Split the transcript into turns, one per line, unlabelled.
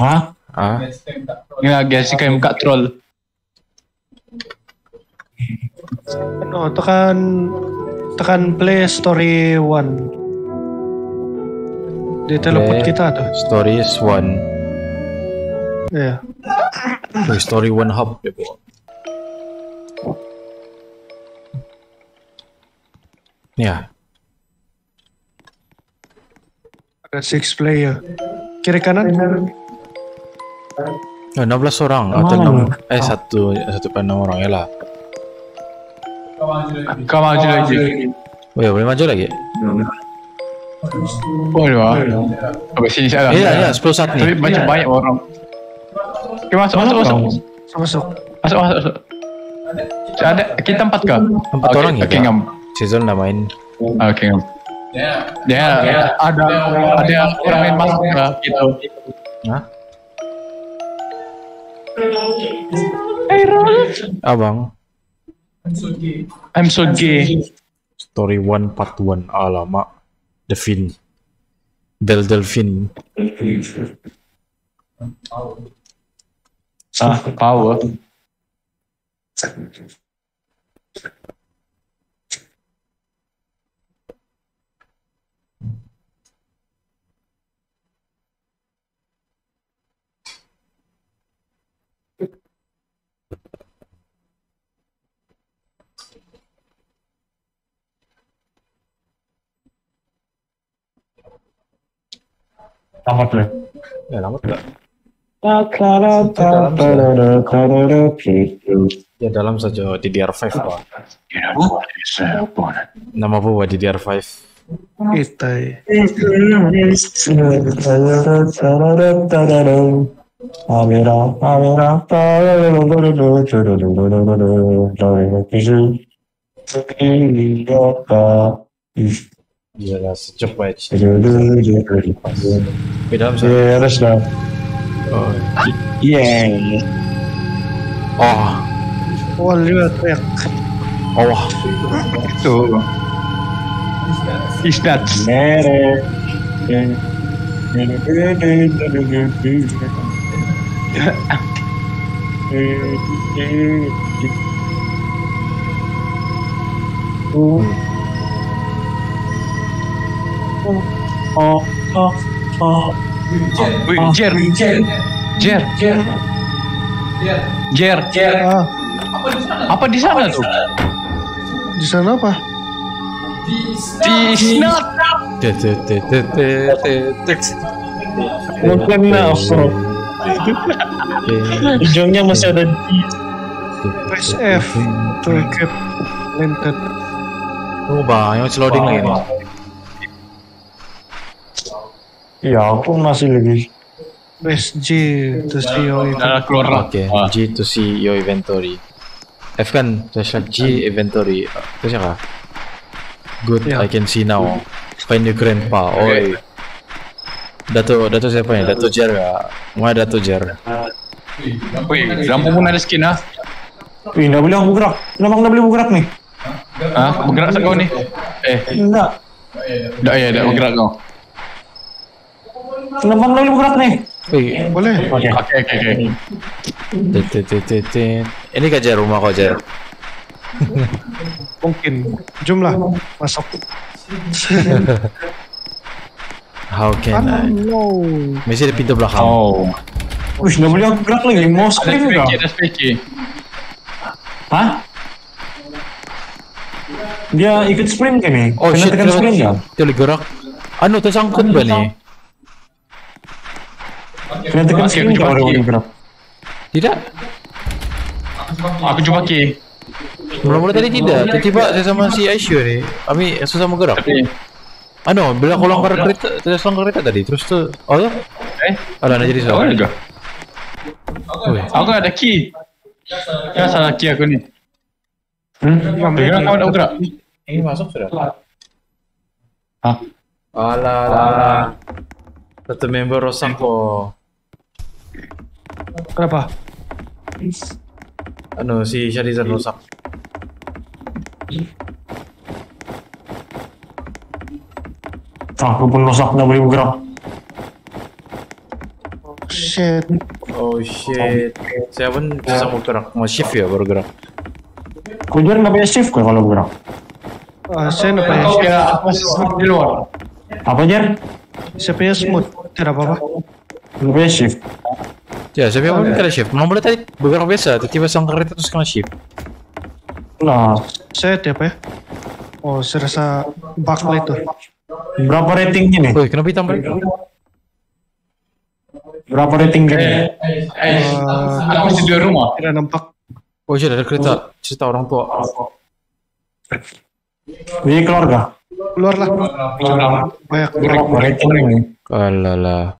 Hah?
Ah,
Nga, guys, kayo mga troll.
Ano, tekan tekan play story 1. Di teleport
Play.
kita tuh.
story is one.
Iya.
Toy Story one hub ya po. Ya,
Ada six player. Kiri kanan.
Oh, 16 orang atau enam eh satu satu per enam orang ya lah.
Kau maju lagi.
Oh ya boleh maju lagi?
Boleh lah. Sampai sini saya
Iya iya 10 saat
Tapi
nih.
macam banyak orang. Oke, masuk, masuk, masuk.
Masuk.
Masuk, masuk, masuk. Ada, kita empat kah?
Empat
Oke,
orang ya,
Oke, ngam.
Season udah main.
Oke, ngam. Ya, ada ada orang yang masuk ke gitu.
Hah? Abang,
I'm so gay.
story one part one alamak. Delfin. Del Delfin.
Ah, power.
Ya lama? Ya dalam saja DDR5 pak. Nama apa DDR5?
Kita.
Iya lah sejak batch. Di dalam saja.
Ya, harus dah.
Oh,
Yeah.
oh,
Oh, lihat teriak.
oh,
Itu. Is that?
Mere. Oh, oh, oh.
Wih, Jer. Jer. Jer. Jer.
Ah,
Apa di sana tuh?
di sana apa?
Di snot.
te te te te te te te.
Mungkin na ako. Ujungnya masih ada di
Press F to.
Tunggu bang, yang masih loading lagi nih.
Ya aku masih lagi
Press G to
Nah, keluar.
Oke. G to see your inventory. F kan, saya G inventory. Terus apa? Good,
Ya.
I can see now. Find your grandpa. Oh,
Oke.
Dato, Dato siapa ya? Dato Jer ya? Mana Dato Jer?
Wih, lampu pun ada skin ah.
Wih, nggak boleh aku bergerak. Kenapa nggak boleh bergerak nih?
Ah, bergerak kau nih. Eh,
Enggak.
dah ya, dah bergerak kau.
Kenapa nggak boleh bergerak nih?
Wih,
Boleh.
Oke.
Oke, oke.
Ini kah Jer rumah kau Jer?
Mungkin. Jumlah. Masuk.
How can I?
No.
Masih ada pintu belakang.
Oh,
Wih, nggak boleh aku gerak lagi. Mau
SPK,
nggak?
ada SPK.
Hah? Dia ikut sprint kan nih?
Oh
Kena
shit,
tekan sprint nggak?
Dia lagi gerak. Anu tersangkut ba nih?
Kena tekan
Oke,
sprint
aku
nggak
coba
baru
kiri.
boleh gerak?
Tidak.
Aku coba ki.
Mula-mula tadi tidak. Tiba-tiba saya sama si Aisyah nih. Kami susah mau gerak.
Tapi,
Anu, bila aku langgar kereta, terus langgar kereta tadi. Terus tuh, oh tuh?
eh,
Ada nak jadi
kau
soal.
juga.
Wih,
Aku ada key. Ya salah key aku nih.
Hmm?
Bergerak kau ada bergerak.
Ini masuk sudah.
Hah?
Alah, alah. Satu member rosak kok.
Kenapa?
Anu, si Syahrizan rosak.
Aku pun rusak nggak boleh bergerak.
shit.
Oh shit. Saya pun susah mau gerak. Mau shift ya baru gerak.
Kau Jer nggak punya shift kok kalau gerak.
Ah, saya nggak punya shift.
apa smooth di luar.
Apa Jer?
Saya punya smooth. Tidak apa-apa.
Nggak punya shift.
Ya, saya pun kena shift. Boleh tadi bergerak biasa. Tiba-tiba sangkar itu terus kena shift.
Nah,
Saya tiap ya. Oh, saya rasa bug lah itu.
berapa ratingnya nih?
Woi, kenapa hitam balik?
Berapa rating
Eh,
game?
eh, aku masih di rumah.
Tidak nampak.
Oh iya, ada kereta. Cerita orang tua.
Jadi keluarga.
Keluar lah. Banyak.
Berapa rating ini?
Alala.